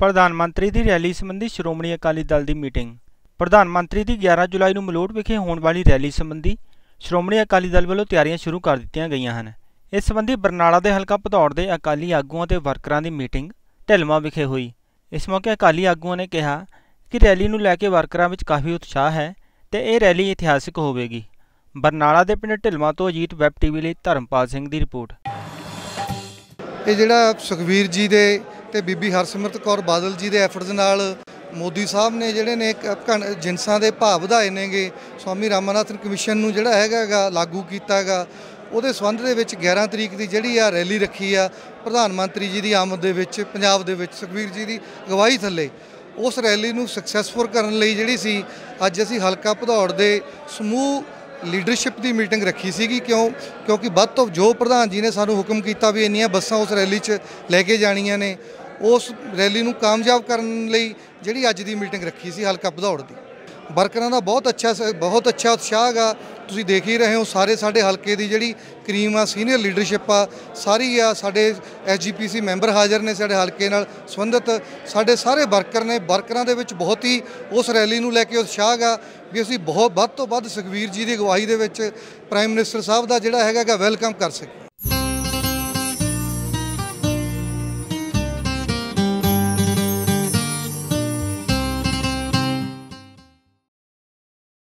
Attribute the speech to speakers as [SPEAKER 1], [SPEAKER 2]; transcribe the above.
[SPEAKER 1] ਪ੍ਰਧਾਨ ਮੰਤਰੀ ਦੀ ਰੈਲੀ ਸੰਬੰਧੀ ਸ਼੍ਰੋਮਣੀ ਅਕਾਲੀ ਦਲ ਦੀ ਮੀਟਿੰਗ। ਪ੍ਰਧਾਨ ਮੰਤਰੀ ਦੀ 11 ਜੁਲਾਈ ਨੂੰ ਮਲੋਟ ਵਿਖੇ ਹੋਣ ਵਾਲੀ ਰੈਲੀ ਸੰਬੰਧੀ ਸ਼੍ਰੋਮਣੀ ਅਕਾਲੀ ਦਲ ਵੱਲੋਂ ਤਿਆਰੀਆਂ ਸ਼ੁਰੂ ਕਰ ਦਿੱਤੀਆਂ ਗਈਆਂ ਹਨ। ਇਸ ਸੰਬੰਧੀ ਬਰਨਾਲਾ ਦੇ ਹਲਕਾ ਭਦੌੜ ਦੇ ਅਕਾਲੀ ਆਗੂਆਂ ਤੇ ਵਰਕਰਾਂ ਦੀ ਮੀਟਿੰਗ ਢਿਲਮਾ ਵਿਖੇ ਹੋਈ। ਇਸ ਮੌਕੇ ਅਕਾਲੀ ਆਗੂਆਂ ਨੇ ਕਿਹਾ ਕਿ ਰੈਲੀ ਨੂੰ ਲੈ ਕੇ ਵਰਕਰਾਂ ਵਿੱਚ ਕਾਫੀ ਉਤਸ਼ਾਹ ਹੈ ਤੇ ਇਹ ਰੈਲੀ ਇਤਿਹਾਸਿਕ ਹੋਵੇਗੀ। ਬਰਨਾਲਾ ਦੇ ਪਿੰਡ ਢਿਲਮਾ ਤੋਂ ਅਜੀਤ ਵੈਬ ਟੀਵੀ ਲਈ ਧਰਮਪਾਲ ਸਿੰਘ ਦੀ ਰਿਪੋਰਟ।
[SPEAKER 2] ਇਹ ਜਿਹੜਾ ਸੁਖਵੀਰ ਜੀ ਦੇ ਤੇ ਬੀਬੀ ਹਰਸਿਮਰਤ ਕੌਰ ਬਾਦਲ ਜੀ ਦੇ ਐਫਰਟਸ ਨਾਲ ਮੋਦੀ ਸਾਹਿਬ ਨੇ ਜਿਹੜੇ ਨੇ ਇੱਕ ਘਣ- ਜਿਨਸਾਂ ਦੇ ਭਾਅ ਵਧਾਏ ਨੇਗੇ, ਸਵਾਮੀ ਰਾਮਨਾਥਨ ਕਮਿਸ਼ਨ ਨੂੰ ਜਿਹੜਾ ਹੈਗਾ ਹੈਗਾ ਲਾਗੂ ਕੀਤਾ ਹੈਗਾ ਉਹਦੇ ਸੰਬੰਧ ਦੇ ਵਿੱਚ 11 ਤਰੀਕ ਦੀ ਜਿਹੜੀ ਆ ਰੈਲੀ ਰੱਖੀ ਆ, ਪ੍ਰਧਾਨ ਮੰਤਰੀ ਜੀ ਦੀ ਆਮਦ ਦੇ ਵਿੱਚ, ਪੰਜਾਬ ਦੇ ਵਿੱਚ ਸੁਖਵੀਰ ਜੀ ਦੀ ਅਗਵਾਈ ਥੱਲੇ। ਉਸ ਰੈਲੀ ਨੂੰ ਸਕਸੈਸਫੁਲ ਕਰਨ ਲਈ ਜਿਹੜੀ ਸੀ, ਅੱਜ ਅਸੀਂ ਹਲਕਾ ਭਦੌੜ ਦੇ ਸਮੂਹ ਲੀਡਰਸ਼ਿਪ ਦੀ ਮੀਟਿੰਗ ਰੱਖੀ ਸੀਗੀ। ਕਿਉਂ? ਕਿਉਂਕਿ ਵੱਧ ਤੋਂ ਜੋ ਪ੍ਰਧਾਨ ਜੀ ਨੇ ਸਾਨੂੰ ਹੁਕਮ ਕੀਤਾ ਵੀ ਇੰਨੀਆਂ ਬੱਸਾਂ ਉਸ ਰੈਲੀ 'ਚ ਲੈ ਕੇ ਜਾਣੀਆਂ ਨੇ ਉਸ ਰੈਲੀ ਨੂੰ ਕਾਮਯਾਬ ਕਰਨ ਲਈ ਜਿਹੜੀ ਅੱਜ ਦੀ ਮੀਟਿੰਗ ਰੱਖੀ ਸੀ ਹਲਕਾ ਭਦੌੜ ਦੀ। ਵਰਕਰਾਂ ਦਾ ਬਹੁਤ ਅੱਛਾ ਸ- ਬਹੁਤ ਅੱਛਾ ਉਤਸ਼ਾਹ ਹੈਗਾ ਤੁਸੀਂ ਦੇਖ ਹੀ ਰਹੇ ਹੋ ਸਾਰੇ ਸਾਡੇ ਹਲਕੇ ਦੀ ਜਿਹੜੀ ਕਰੀਮ ਆ, ਸੀਨੀਅਰ ਲੀਡਰਸ਼ਿਪ ਆ, ਸਾਰੀ ਆ ਸਾਡੇ ਐਸਜੀਪੀਸੀ ਮੈਂਬਰ ਹਾਜ਼ਰ ਨੇ ਸਾਡੇ ਹਲਕੇ ਨਾਲ ਸੰਬੰਧਿਤ। ਸਾਡੇ ਸਾਰੇ ਵਰਕਰ ਨੇ, ਵਰਕਰਾਂ ਦੇ ਵਿੱਚ ਬਹੁਤ ਹੀ ਉਸ ਰੈਲੀ ਨੂੰ ਲੈ ਕੇ ਉਤਸ਼ਾਹ ਹੈਗਾ ਵੀ ਅਸੀਂ ਬਹੁਤ, ਵੱਧ ਤੋਂ ਵੱਧ ਸੁਖਵੀਰ ਜੀ ਦੀ ਅਗਵਾਈ ਦੇ ਵਿੱਚ ਪ੍ਰਾਈਮ ਮਿਨਿਸਟਰ ਸਾਹਿਬ ਦਾ ਜਿਹੜਾ ਹੈਗਾ ਵੈਲਕਮ ਕਰ ਸਕੀਏ।